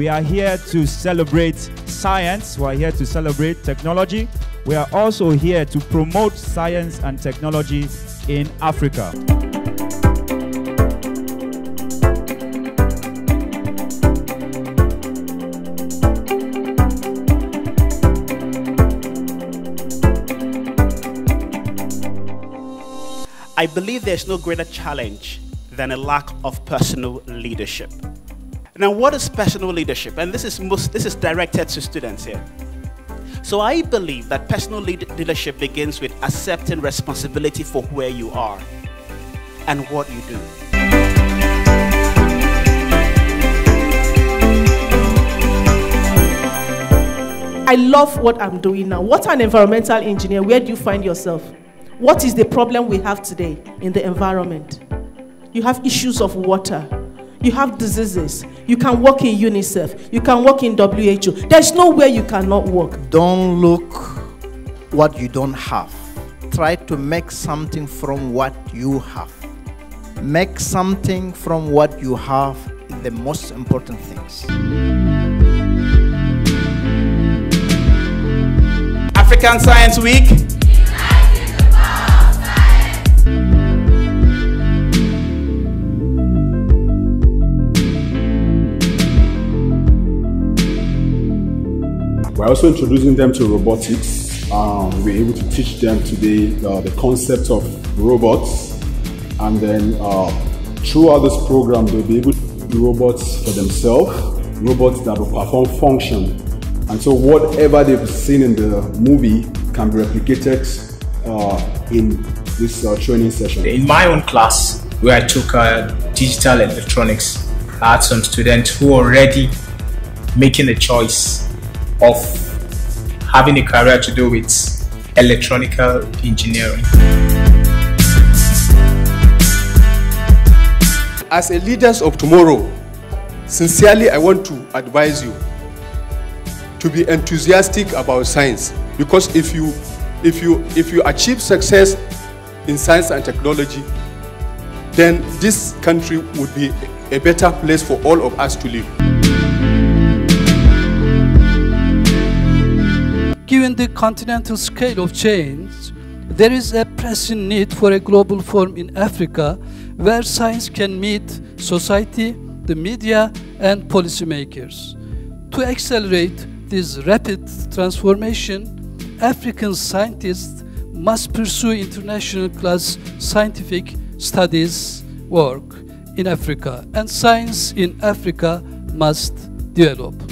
We are here to celebrate science, we are here to celebrate technology. We are also here to promote science and technology in Africa. I believe there's no greater challenge than a lack of personal leadership. Now, what is personal leadership? And this is most this is directed to students here. So I believe that personal leadership begins with accepting responsibility for where you are and what you do. I love what I'm doing now. What an environmental engineer, where do you find yourself? What is the problem we have today in the environment? You have issues of water. You have diseases. You can work in UNICEF. You can work in WHO. There's no nowhere you cannot work. Don't look what you don't have. Try to make something from what you have. Make something from what you have the most important things. African Science Week We're also introducing them to robotics. Um, we're able to teach them today uh, the concept of robots. And then uh, throughout this program, they'll be able to do robots for themselves, robots that will perform function. And so whatever they've seen in the movie can be replicated uh, in this uh, training session. In my own class, where I took uh, digital electronics, I had some students who are already making a choice of having a career to do with electronical engineering. As a leaders of tomorrow, sincerely I want to advise you to be enthusiastic about science because if you if you if you achieve success in science and technology then this country would be a better place for all of us to live. The continental scale of change, there is a pressing need for a global forum in Africa where science can meet society, the media, and policymakers. To accelerate this rapid transformation, African scientists must pursue international class scientific studies work in Africa, and science in Africa must develop.